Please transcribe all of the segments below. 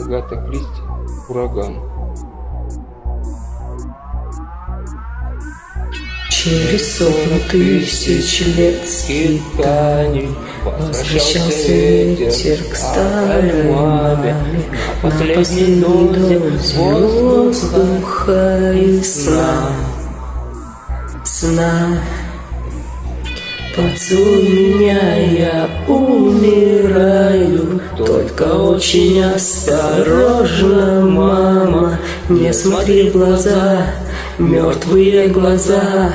Агата Кристи «Ураган». Через сорок тысяч лет скитаний Возвращался ветер к старой маме. На последней дозе воздуха и сна. Сна Поцелуй меня, я умираю. Только очень осторожно, мама. Не смотри в глаза, мертвые глаза.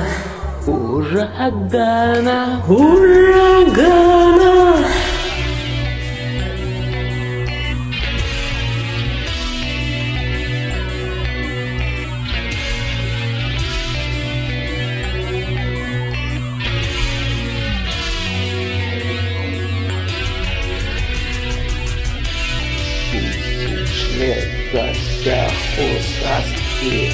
Урагана, урагана. Лет в у сказки.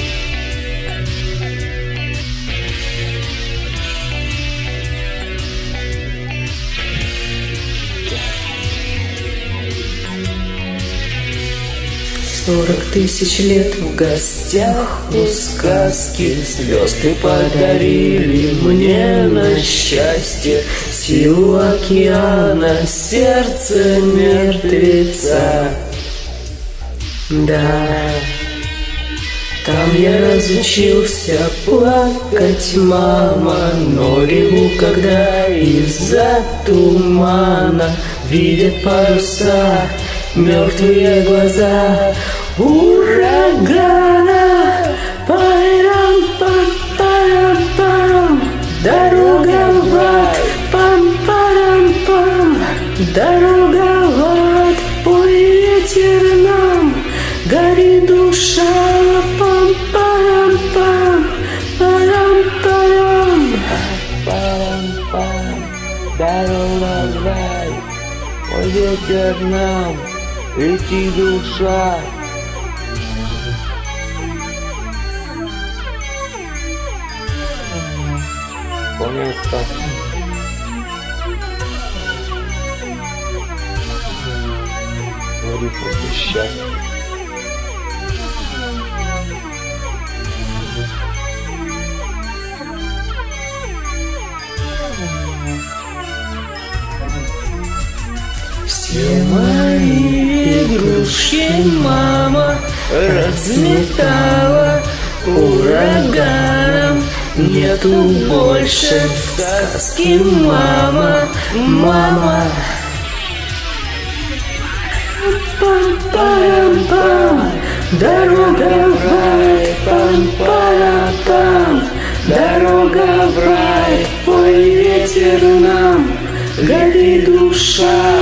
Сорок тысяч лет в гостях у сказки Звезды подарили мне на счастье Силу океана, сердце мертвеца Да, там я разучился плакать, мама Но реву, когда из-за тумана Видят паруса, мертвые глаза. Урагана в рай, ой, ветер нам, лети душа. Исполняет сказку. Говорит просто счастье. Все мои игрушки мама разметала ураганом. Нету больше сказки, мама, мама. Пам-парам-пам, дорога в рай Пам-парам-пам, дорога в рай Пой ветер нам, гори душа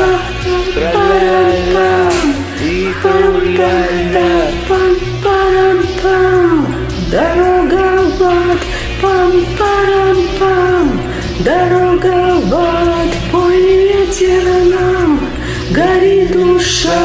пам-парам-пам Дорога в ад, пой ветер нам. Гори душа,